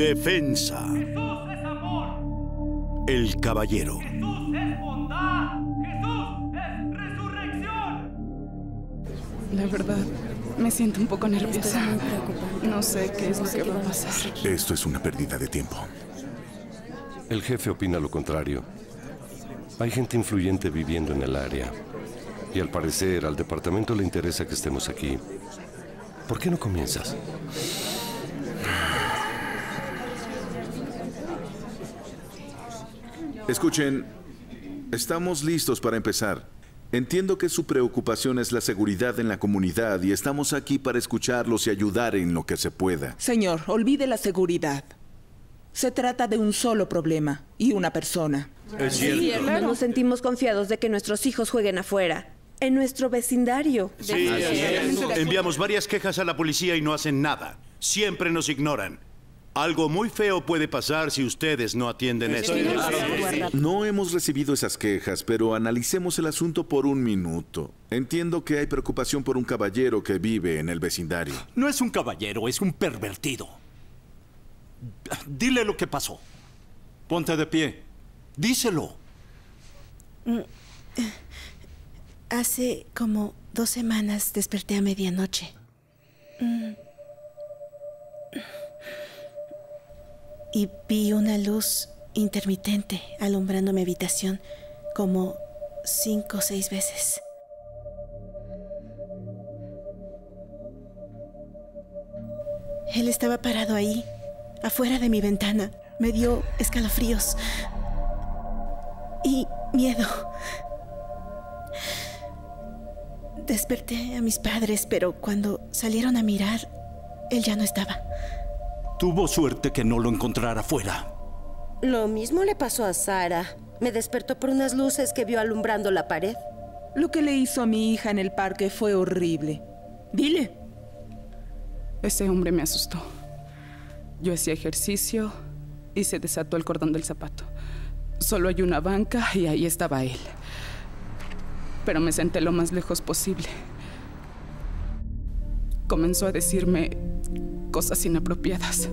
Defensa. Jesús es amor. El caballero. Jesús es bondad. Jesús es resurrección. La verdad, me siento un poco nerviosa. No sé qué es lo que va a pasar. Esto es una pérdida de tiempo. El jefe opina lo contrario. Hay gente influyente viviendo en el área. Y al parecer al departamento le interesa que estemos aquí. ¿Por qué no comienzas? Escuchen, estamos listos para empezar. Entiendo que su preocupación es la seguridad en la comunidad y estamos aquí para escucharlos y ayudar en lo que se pueda. Señor, olvide la seguridad. Se trata de un solo problema y una persona. Es cierto. No nos sentimos confiados de que nuestros hijos jueguen afuera, en nuestro vecindario. Sí, enviamos varias quejas a la policía y no hacen nada. Siempre nos ignoran. Algo muy feo puede pasar si ustedes no atienden esto. No hemos recibido esas quejas, pero analicemos el asunto por un minuto. Entiendo que hay preocupación por un caballero que vive en el vecindario. No es un caballero, es un pervertido. Dile lo que pasó. Ponte de pie. Díselo. Hace como dos semanas desperté a medianoche. Mm. Y vi una luz intermitente alumbrando mi habitación como cinco o seis veces. Él estaba parado ahí, afuera de mi ventana. Me dio escalofríos y miedo. Desperté a mis padres, pero cuando salieron a mirar, él ya no estaba. Tuvo suerte que no lo encontrara afuera. Lo mismo le pasó a Sara. Me despertó por unas luces que vio alumbrando la pared. Lo que le hizo a mi hija en el parque fue horrible. Dile. Ese hombre me asustó. Yo hacía ejercicio y se desató el cordón del zapato. Solo hay una banca y ahí estaba él. Pero me senté lo más lejos posible. Comenzó a decirme cosas inapropiadas.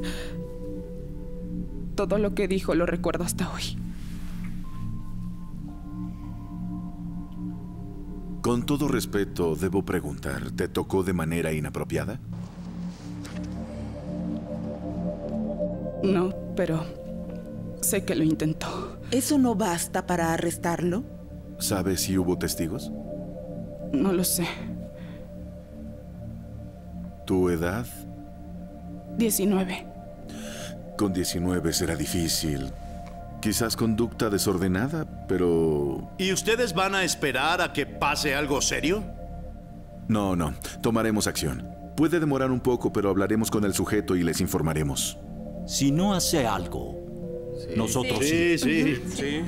Todo lo que dijo lo recuerdo hasta hoy. Con todo respeto, debo preguntar, ¿te tocó de manera inapropiada? No, pero sé que lo intentó. ¿Eso no basta para arrestarlo? ¿Sabes si hubo testigos? No lo sé. ¿Tu edad? 19. Con 19 será difícil. Quizás conducta desordenada, pero... ¿Y ustedes van a esperar a que pase algo serio? No, no. Tomaremos acción. Puede demorar un poco, pero hablaremos con el sujeto y les informaremos. Si no hace algo, Nosotros Sí, sí.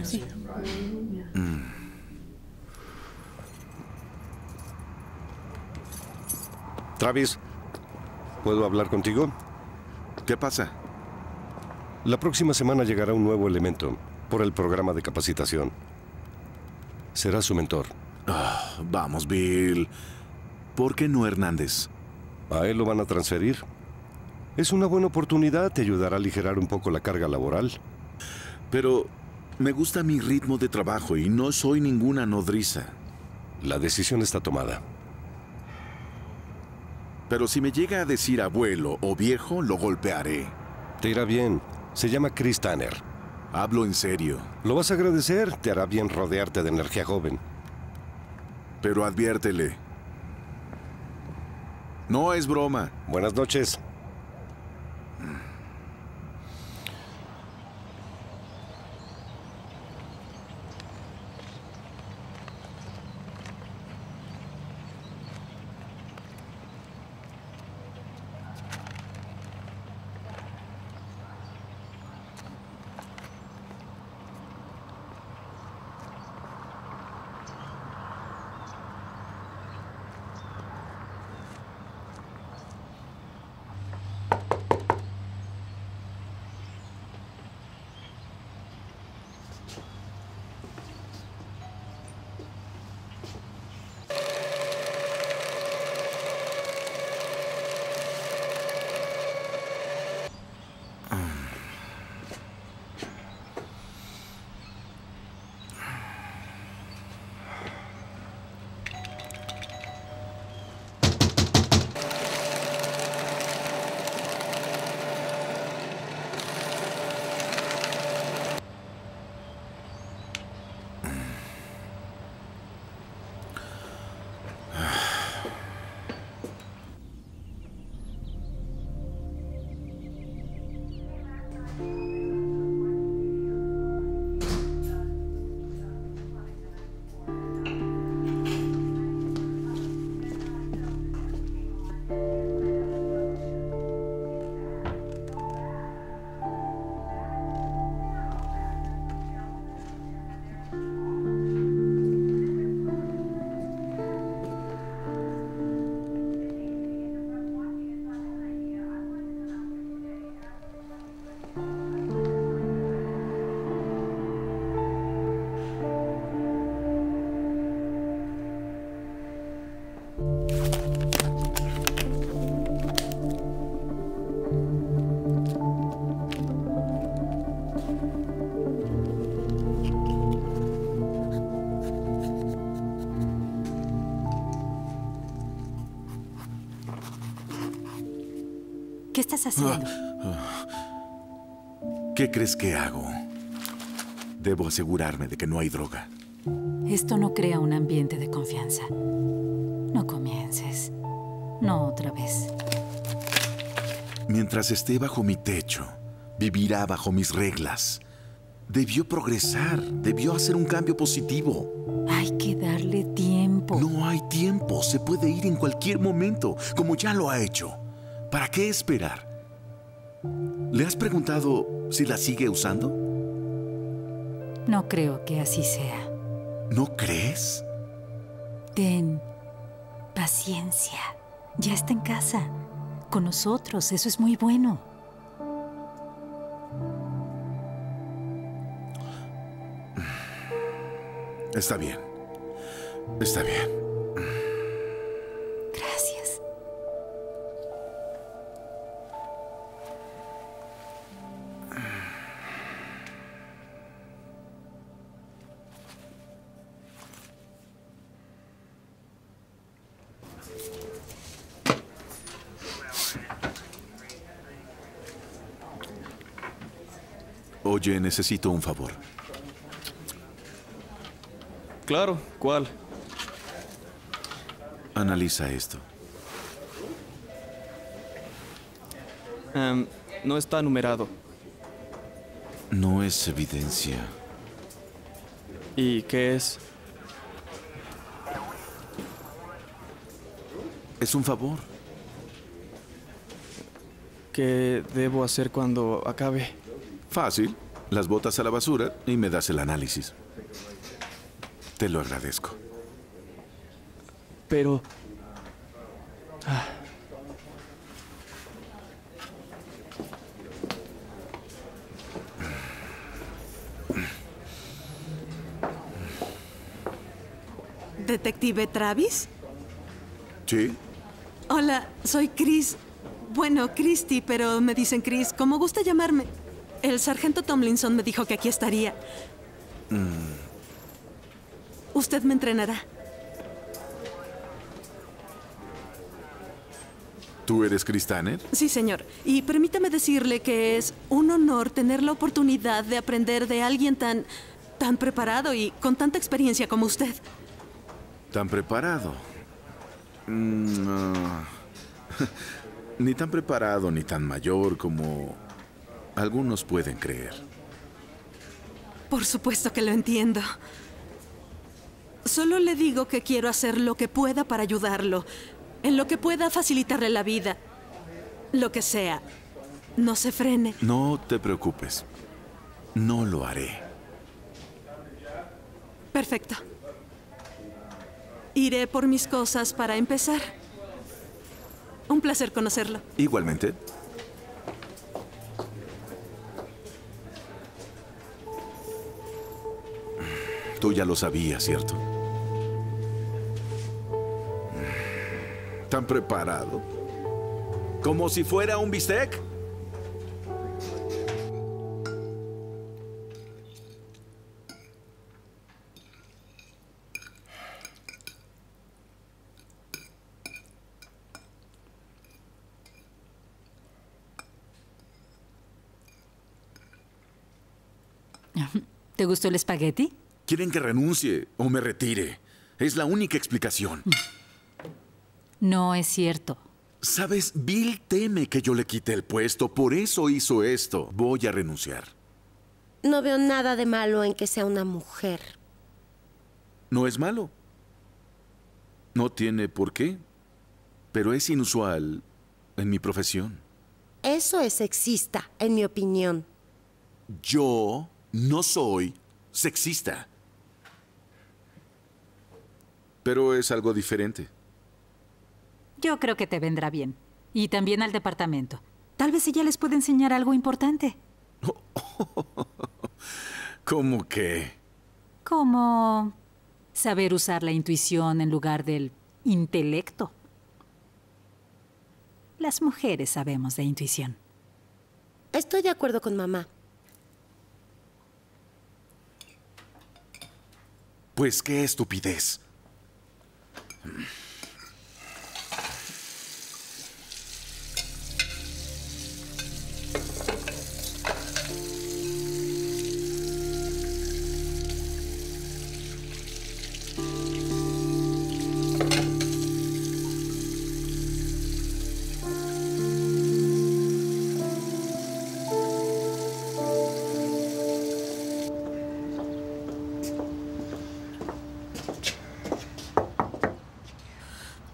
sí. Travis, ¿puedo hablar contigo? ¿Qué pasa? La próxima semana llegará un nuevo elemento por el programa de capacitación. Será su mentor. Ah, vamos, Bill. ¿Por qué no Hernández? A él lo van a transferir. Es una buena oportunidad, te ayudará a aligerar un poco la carga laboral. Pero me gusta mi ritmo de trabajo y no soy ninguna nodriza. La decisión está tomada. Pero si me llega a decir abuelo o viejo, lo golpearé. Te irá bien. Se llama Chris Tanner. Hablo en serio. Lo vas a agradecer, te hará bien rodearte de energía joven. Pero adviértele. No es broma. Buenas noches. Estás haciendo? ¿Qué crees que hago? Debo asegurarme de que no hay droga. Esto no crea un ambiente de confianza. No comiences. No otra vez. Mientras esté bajo mi techo, vivirá bajo mis reglas. Debió progresar, debió hacer un cambio positivo. Hay que darle tiempo. No hay tiempo, se puede ir en cualquier momento, como ya lo ha hecho. ¿Para qué esperar? ¿Le has preguntado si la sigue usando? No creo que así sea. ¿No crees? Ten paciencia. Ya está en casa. Con nosotros. Eso es muy bueno. Está bien. Está bien. Necesito un favor. Claro, ¿cuál? Analiza esto. Em, no está numerado. No es evidencia. ¿Y qué es? Es un favor. ¿Qué debo hacer cuando acabe? Fácil. Las botas a la basura y me das el análisis. Te lo agradezco. Pero... Ah, ¿Detective Travis? ¿Sí? Hola, soy Chris. Bueno, Christy, pero me dicen Chris, como gusta llamarme. El sargento Tomlinson me dijo que aquí estaría. Mm, Usted me entrenará. ¿Tú eres Chris Tanner? Sí, señor. Y permítame decirle que es un honor tener la oportunidad de aprender de alguien tan, tan preparado y con tanta experiencia como usted. ¿Tan preparado? Mm, ni tan preparado ni tan mayor como algunos pueden creer. Por supuesto que lo entiendo. Solo le digo que quiero hacer lo que pueda para ayudarlo, en lo que pueda facilitarle la vida. Lo que sea. No se frene. No te preocupes. No lo haré. Perfecto. Iré por mis cosas para empezar. Un placer conocerlo. Igualmente. Tú ya lo sabías, ¿cierto? ¿Tan preparado? ¿Como si fuera un bistec? ¿Te gustó el espagueti? Quieren que renuncie o me retire. Es la única explicación. No es cierto. Sabes, Bill teme que yo le quite el puesto, por eso hizo esto. Voy a renunciar. No veo nada de malo en que sea una mujer. No es malo. No tiene por qué. Pero es inusual en mi profesión. Eso es sexista, en mi opinión. Yo no soy sexista. Pero es algo diferente. Yo creo que te vendrá bien. Y también al departamento. Tal vez ella les puede enseñar algo importante. ¿Cómo que? Como saber usar la intuición en lugar del intelecto. Las mujeres sabemos de intuición. Estoy de acuerdo con mamá. Pues qué estupidez. Mm-hmm.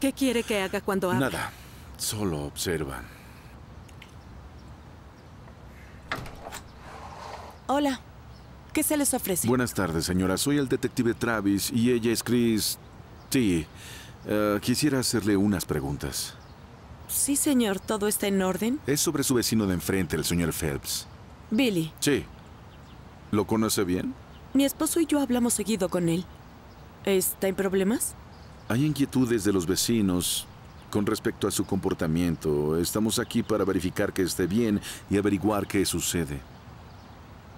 ¿Qué quiere que haga cuando hable? Nada. Solo observa. Hola. ¿Qué se les ofrece? Buenas tardes, señora. Soy el detective Travis y ella es Chris. Sí. eh, quisiera hacerle unas preguntas. Sí, señor. ¿Todo está en orden? Es sobre su vecino de enfrente, el señor Phelps. Billy. Sí. ¿Lo conoce bien? Mi esposo y yo hablamos seguido con él. ¿Está en problemas? Hay inquietudes de los vecinos con respecto a su comportamiento. Estamos aquí para verificar que esté bien y averiguar qué sucede.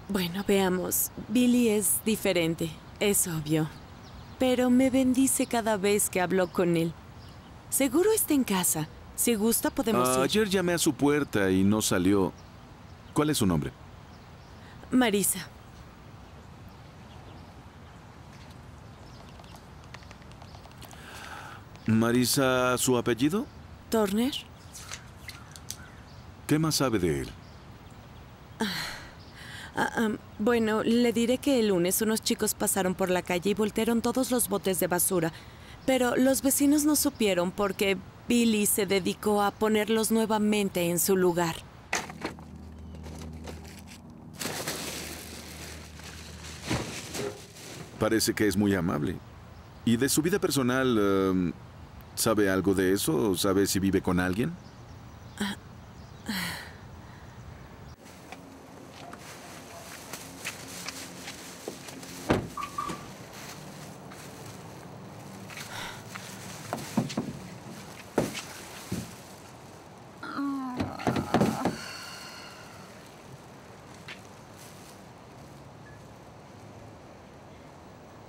Bueno, veamos. Billy es diferente, es obvio. Pero me bendice cada vez que hablo con él. Seguro está en casa. Si gusta, podemos Ah, ir. ayer llamé a su puerta y no salió. ¿Cuál es su nombre? Marisa. Marisa, ¿su apellido? ¿Turner? ¿Qué más sabe de él? Ah, ah, bueno, le diré que el lunes unos chicos pasaron por la calle y voltearon todos los botes de basura. Pero los vecinos no supieron porque Billy se dedicó a ponerlos nuevamente en su lugar. Parece que es muy amable. ¿Y de su vida personal, em, sabe algo de eso? ¿Sabe si vive con alguien?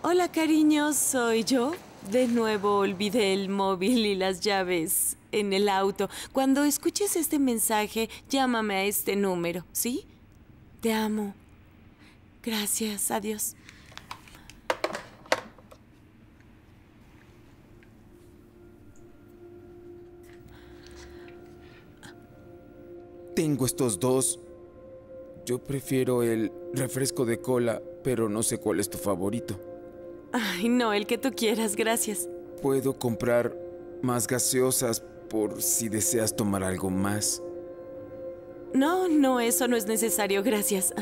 Hola, cariño, soy yo. De nuevo olvidé el móvil y las llaves en el auto. Cuando escuches este mensaje, llámame a este número, ¿sí? Te amo. Gracias, adiós. Tengo estos dos. Yo prefiero el refresco de cola, pero no sé cuál es tu favorito. Ay, no, el que tú quieras, gracias. Puedo comprar más gaseosas por si deseas tomar algo más. No, no, eso no es necesario, gracias.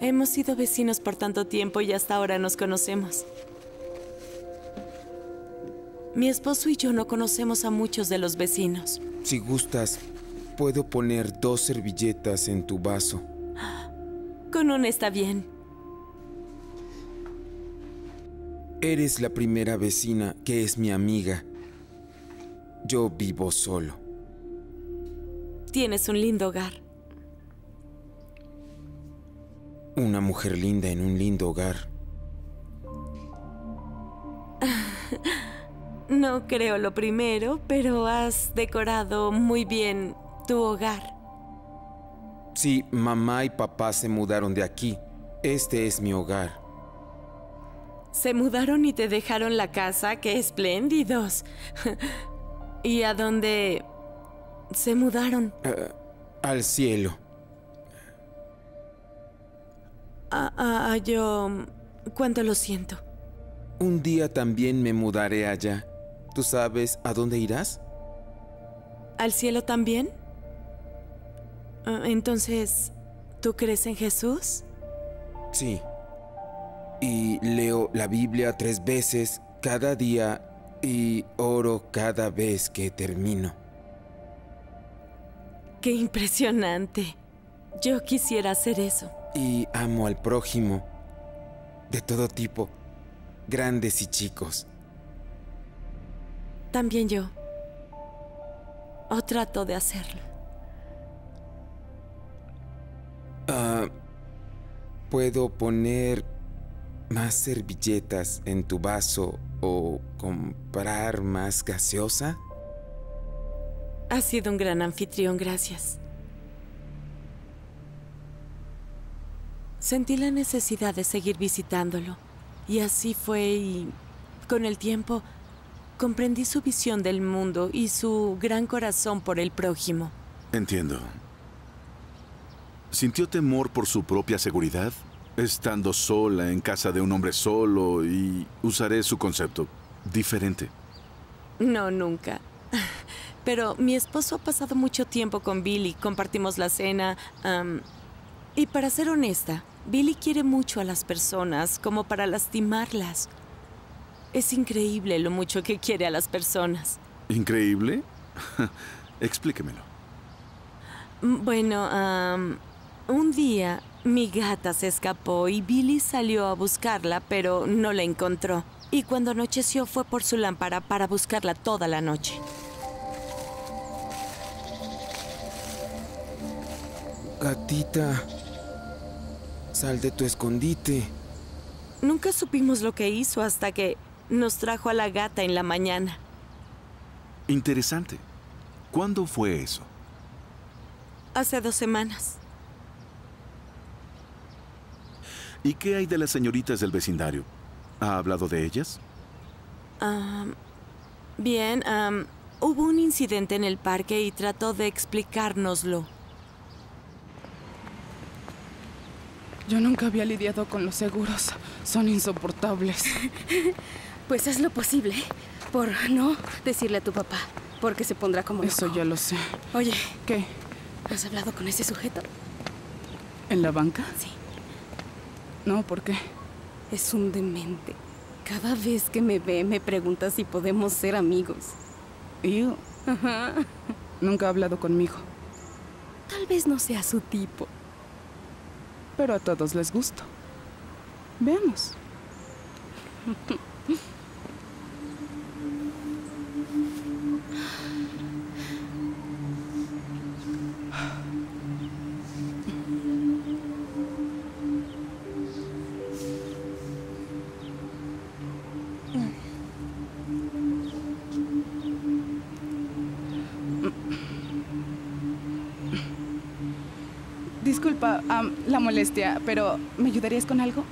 Hemos sido vecinos por tanto tiempo y hasta ahora nos conocemos. Mi esposo y yo no conocemos a muchos de los vecinos. Si gustas, puedo poner dos servilletas en tu vaso. Con una está bien. Eres la primera vecina que es mi amiga. Yo vivo solo. Tienes un lindo hogar. Una mujer linda en un lindo hogar. No creo lo primero, pero has decorado muy bien tu hogar. Sí, mamá y papá se mudaron de aquí. Este es mi hogar. Se mudaron y te dejaron la casa, qué espléndidos. ¿Y a dónde se mudaron? Uh, al cielo. Ah, ah, yo... cuánto lo siento. Un día también me mudaré allá. ¿Tú sabes a dónde irás? ¿Al cielo también? Uh, entonces, ¿tú crees en Jesús? Sí. Y leo la Biblia tres veces cada día y oro cada vez que termino. ¡Qué impresionante! Yo quisiera hacer eso. Y amo al prójimo, de todo tipo, grandes y chicos. También yo. O trato de hacerlo. ¿Puedo poner más servilletas en tu vaso o comprar más gaseosa? Has sido un gran anfitrión, gracias. Sentí la necesidad de seguir visitándolo. Y así fue y con el tiempo comprendí su visión del mundo y su gran corazón por el prójimo. Entiendo. ¿Sintió temor por su propia seguridad? Estando sola en casa de un hombre solo y usaré su concepto diferente. No, nunca. Pero mi esposo ha pasado mucho tiempo con Billy, compartimos la cena. Um, y para ser honesta, Billy quiere mucho a las personas como para lastimarlas. Es increíble lo mucho que quiere a las personas. ¿Increíble? Explíquemelo. Bueno, um, un día mi gata se escapó y Billy salió a buscarla, pero no la encontró. Y cuando anocheció fue por su lámpara para buscarla toda la noche. Gatita, sal de tu escondite. Nunca supimos lo que hizo hasta que nos trajo a la gata en la mañana. Interesante. ¿Cuándo fue eso? Hace dos semanas. ¿Y qué hay de las señoritas del vecindario? ¿Ha hablado de ellas? Um, bien, um, hubo un incidente en el parque y trató de explicárnoslo. Yo nunca había lidiado con los seguros. Son insoportables. Pues haz lo posible por no decirle a tu papá, porque se pondrá como Eso loco. ya lo sé. Oye, ¿Qué? ¿has hablado con ese sujeto? ¿En la banca? Sí. No, ¿por qué? Es un demente. Cada vez que me ve me pregunta si podemos ser amigos. ¿Y Ajá. Nunca ha hablado conmigo. Tal vez no sea su tipo. Pero a todos les gusto. Veamos. Disculpa la molestia, pero ¿me ayudarías con algo?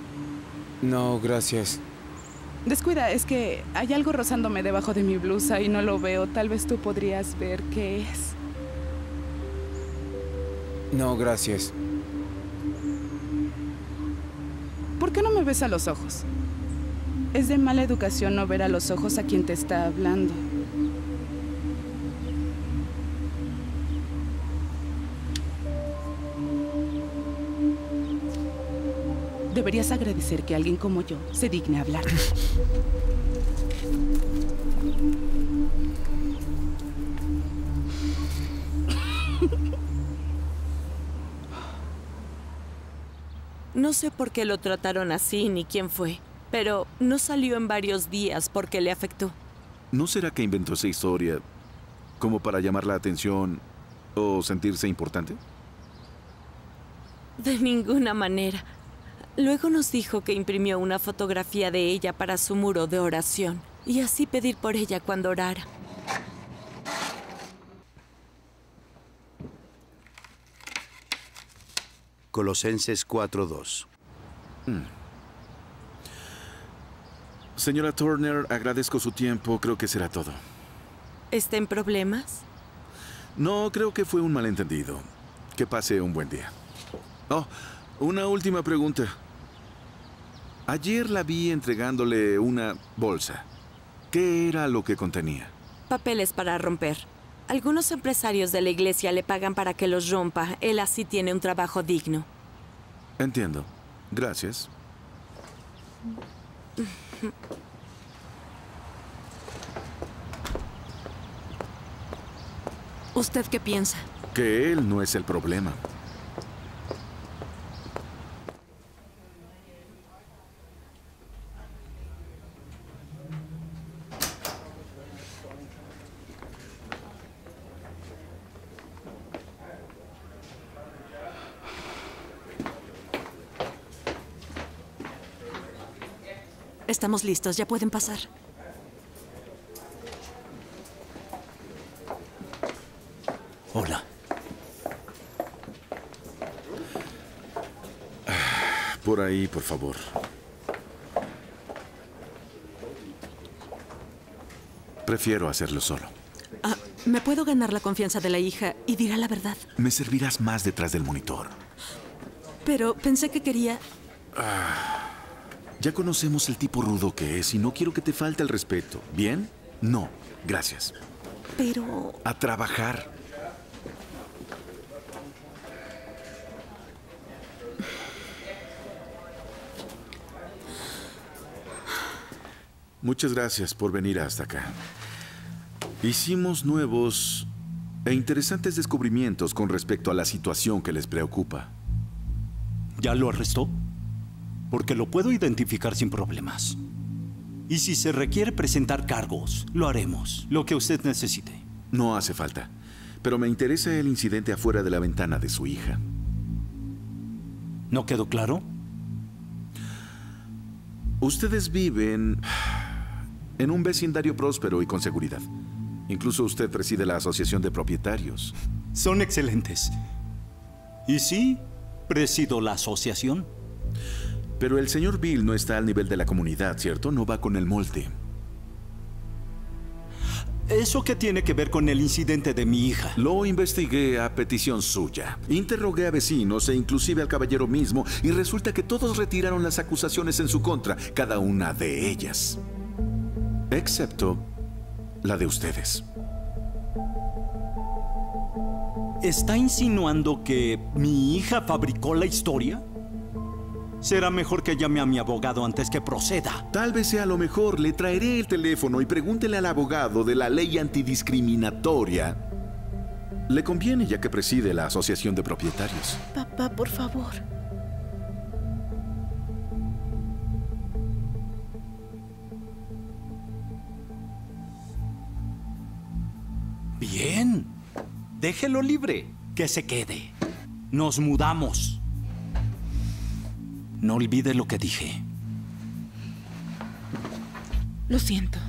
No, gracias. Descuida, es que hay algo rozándome debajo de mi blusa y no lo veo. Tal vez tú podrías ver qué es. No, gracias. ¿Por qué no me ves a los ojos? Es de mala educación no ver a los ojos a quien te está hablando. Deberías agradecer que alguien como yo se digne a hablar. No sé por qué lo trataron así ni quién fue, pero no salió en varios días porque le afectó. ¿No será que inventó esa historia como para llamar la atención o sentirse importante? De ninguna manera. Luego nos dijo que imprimió una fotografía de ella para su muro de oración y así pedir por ella cuando orara. Colosenses 4:2. Señora Turner, agradezco su tiempo. Creo que será todo. ¿Está en problemas? No, creo que fue un malentendido. Que pase un buen día. Oh, una última pregunta. Ayer la vi entregándole una bolsa. ¿Qué era lo que contenía? Papeles para romper. Algunos empresarios de la iglesia le pagan para que los rompa. Él así tiene un trabajo digno. Entiendo. Gracias. ¿Usted qué piensa? Que él no es el problema. Estamos listos, ya pueden pasar. Hola. Por ahí, por favor. Prefiero hacerlo solo. Ah, ¿Me puedo ganar la confianza de la hija y dirá la verdad? Me servirás más detrás del monitor. Pero pensé que quería... Ya conocemos el tipo rudo que es y no quiero que te falte el respeto. ¿Bien? No, gracias. Pero... A trabajar. Muchas gracias por venir hasta acá. Hicimos nuevos e interesantes descubrimientos con respecto a la situación que les preocupa. ¿Ya lo arrestó? Porque lo puedo identificar sin problemas. Y si se requiere presentar cargos, lo haremos, lo que usted necesite. No hace falta. Pero me interesa el incidente afuera de la ventana de su hija. ¿No quedó claro? Ustedes viven en un vecindario próspero y con seguridad. Incluso usted preside la Asociación de Propietarios. Son excelentes. Y sí, presido la asociación. Pero el señor Bill no está al nivel de la comunidad, ¿cierto? No va con el molde. ¿Eso qué tiene que ver con el incidente de mi hija? Lo investigué a petición suya. Interrogué a vecinos e inclusive al caballero mismo y resulta que todos retiraron las acusaciones en su contra, cada una de ellas. Excepto la de ustedes. ¿Está insinuando que mi hija fabricó la historia? Será mejor que llame a mi abogado antes que proceda. Tal vez sea lo mejor. Le traeré el teléfono y pregúntele al abogado de la ley antidiscriminatoria. Le conviene ya que preside la Asociación de Propietarios. Papá, por favor. Bien. Déjelo libre. Que se quede. Nos mudamos. No olvide lo que dije. Lo siento.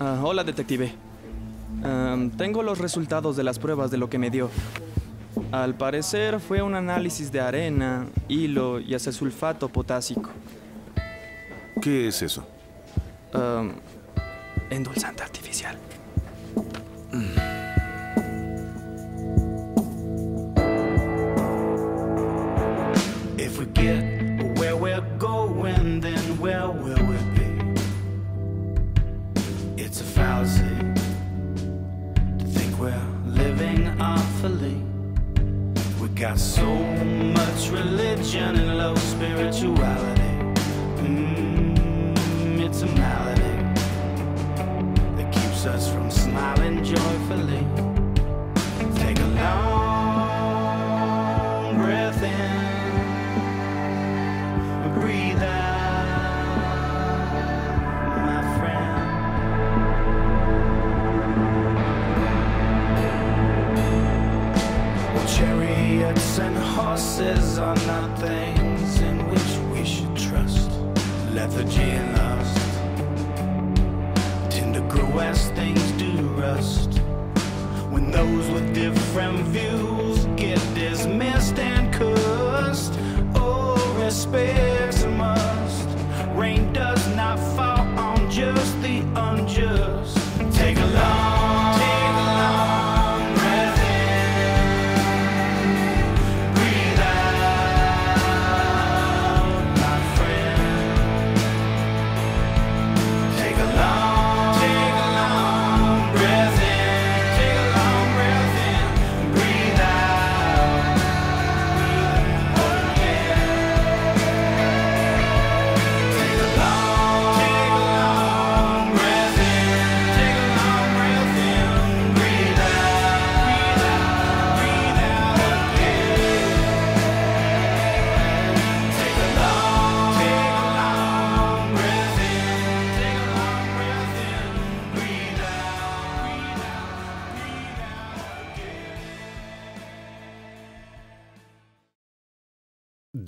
Ah, hola, detective. Am, tengo los resultados de las pruebas de lo que me dio. Al parecer fue un análisis de arena, hilo y acesulfato potásico. ¿Qué es eso? Am, endulzante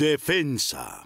Defensa.